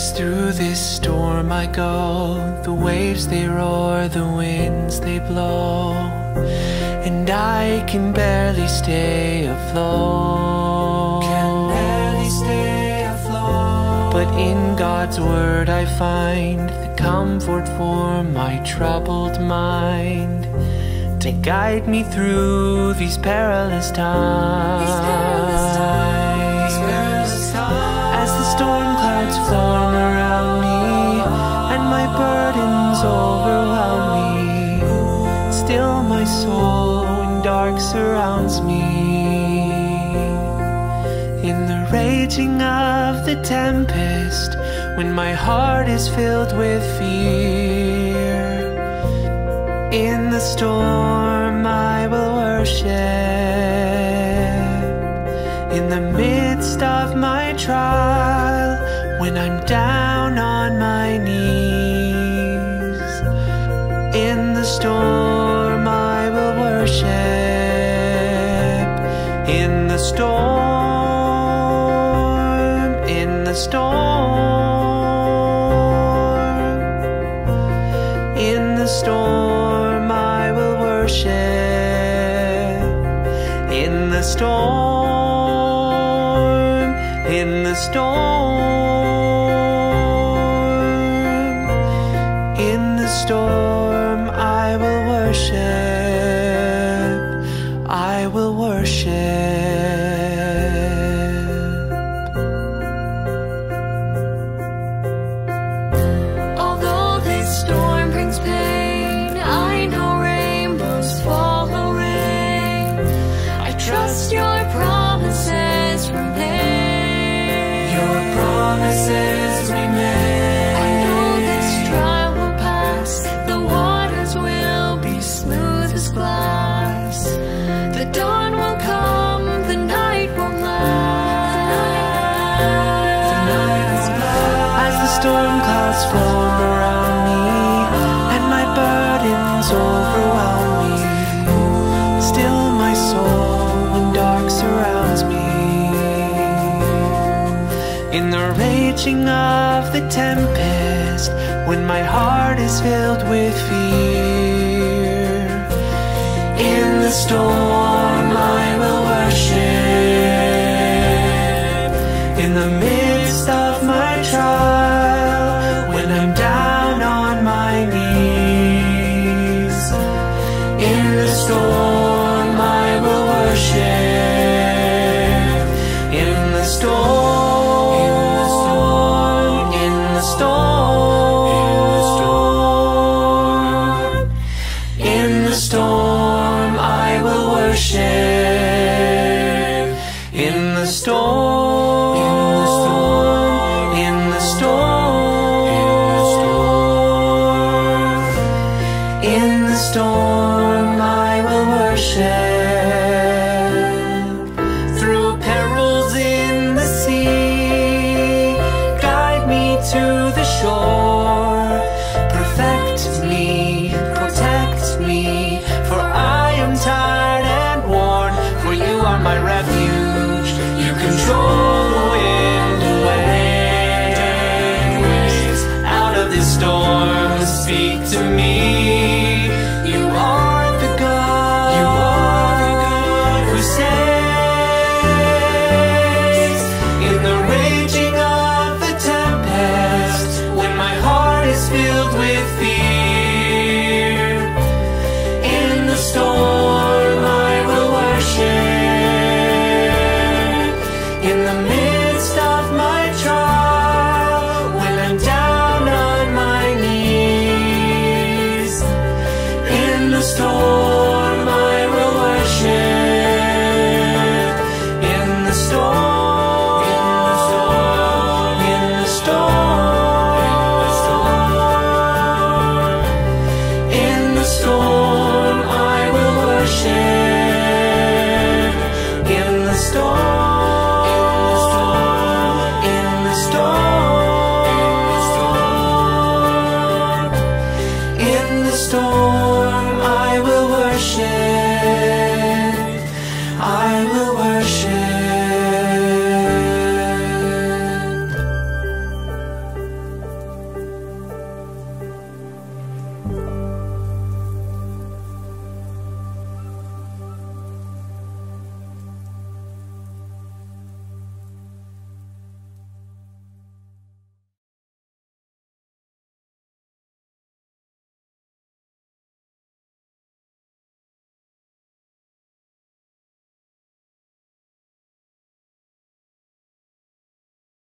As through this storm I go, the waves they roar, the winds they blow, and I can barely stay afloat. Can barely stay afloat. But in God's word I find the comfort for my troubled mind to guide me through these perilous times. These perilous times, raging of the tempest, when my heart is filled with fear, in the storm I will worship. In the midst of my trial, when I'm down the storm. In the storm I will worship. In the storm, in the storm, in the storm I will worship. Clouds form around me and my burdens overwhelm me, still my soul when dark surrounds me. In the raging of the tempest, when my heart is filled with fear, in the storm storm I will worship. Through perils in the sea, guide me to the shore.